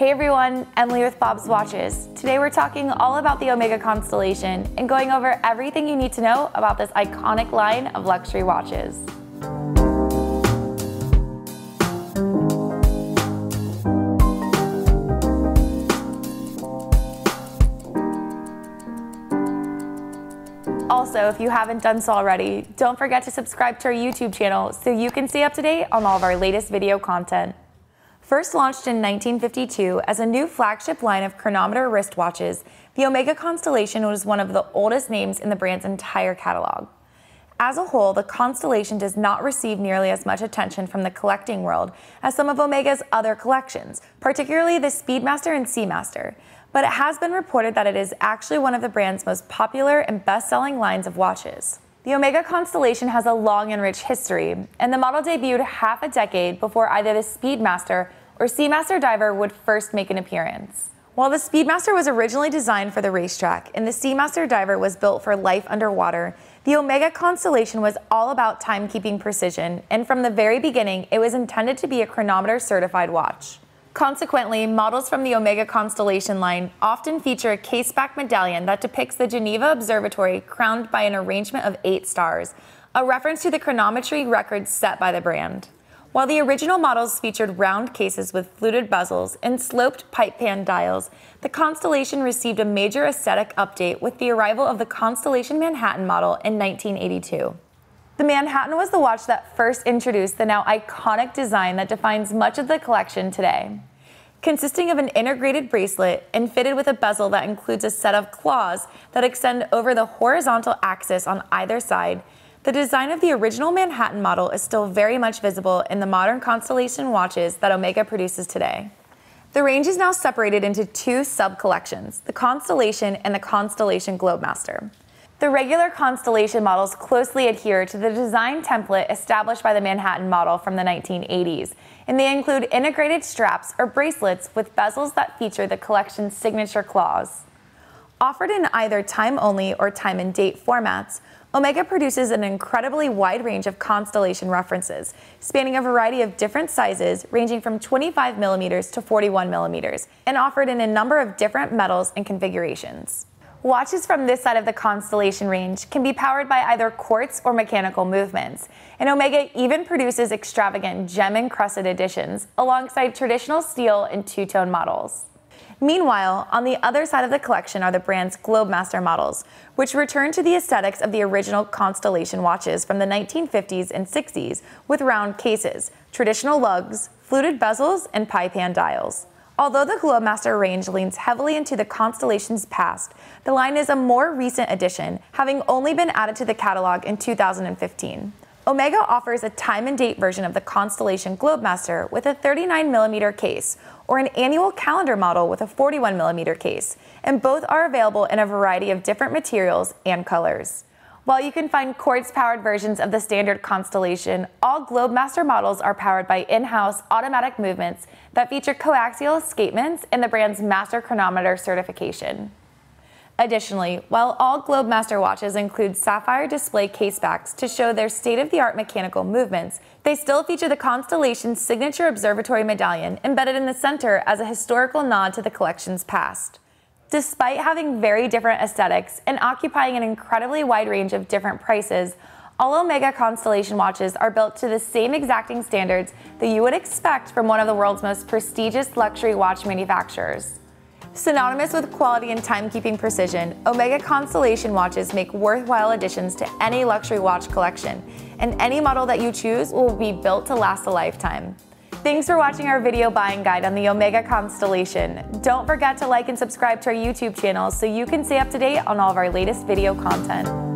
Hey everyone, Emily with Bob's Watches. Today we're talking all about the Omega Constellation and going over everything you need to know about this iconic line of luxury watches. Also, if you haven't done so already, don't forget to subscribe to our YouTube channel so you can stay up to date on all of our latest video content. First launched in 1952 as a new flagship line of chronometer wristwatches, the Omega Constellation was one of the oldest names in the brand's entire catalog. As a whole, the Constellation does not receive nearly as much attention from the collecting world as some of Omega's other collections, particularly the Speedmaster and Seamaster. But it has been reported that it is actually one of the brand's most popular and best selling lines of watches. The Omega Constellation has a long and rich history, and the model debuted half a decade before either the Speedmaster or Seamaster Diver would first make an appearance. While the Speedmaster was originally designed for the racetrack and the Seamaster Diver was built for life underwater, the Omega Constellation was all about timekeeping precision, and from the very beginning, it was intended to be a chronometer certified watch. Consequently, models from the Omega Constellation line often feature a caseback medallion that depicts the Geneva Observatory crowned by an arrangement of eight stars, a reference to the chronometry records set by the brand. While the original models featured round cases with fluted bezels and sloped pie pan dials, the Constellation received a major aesthetic update with the arrival of the Constellation Manhattan model in 1982. The Manhattan was the watch that first introduced the now iconic design that defines much of the collection today. Consisting of an integrated bracelet and fitted with a bezel that includes a set of claws that extend over the horizontal axis on either side, the design of the original Manhattan model is still very much visible in the modern Constellation watches that Omega produces today. The range is now separated into two sub-collections, the Constellation and the Constellation Globemaster. The regular Constellation models closely adhere to the design template established by the Manhattan model from the 1980s, and they include integrated straps or bracelets with bezels that feature the collection's signature claws. Offered in either time only or time and date formats, Omega produces an incredibly wide range of constellation references, spanning a variety of different sizes ranging from 25 millimeters to 41 millimeters, and offered in a number of different metals and configurations. Watches from this side of the constellation range can be powered by either quartz or mechanical movements, and Omega even produces extravagant gem encrusted editions alongside traditional steel and two-tone models. Meanwhile, on the other side of the collection are the brand's Globemaster models, which return to the aesthetics of the original Constellation watches from the 1950s and 60s with round cases, traditional lugs, fluted bezels, and pie pan dials. Although the Globemaster range leans heavily into the Constellation's past, the line is a more recent addition, having only been added to the catalog in 2015. Omega offers a time and date version of the Constellation Globemaster with a 39mm case, or an annual calendar model with a 41mm case, and both are available in a variety of different materials and colors. While you can find quartz-powered versions of the standard Constellation, all Globemaster models are powered by in-house automatic movements that feature coaxial escapements and the brand's master chronometer certification. Additionally, while all Globemaster watches include sapphire display casebacks to show their state-of-the-art mechanical movements, they still feature the Constellation's signature observatory medallion embedded in the center as a historical nod to the collection's past. Despite having very different aesthetics and occupying an incredibly wide range of different prices, all Omega Constellation watches are built to the same exacting standards that you would expect from one of the world's most prestigious luxury watch manufacturers. Synonymous with quality and timekeeping precision, Omega Constellation watches make worthwhile additions to any luxury watch collection, and any model that you choose will be built to last a lifetime. Thanks for watching our video buying guide on the Omega Constellation. Don't forget to like and subscribe to our YouTube channel so you can stay up to date on all of our latest video content.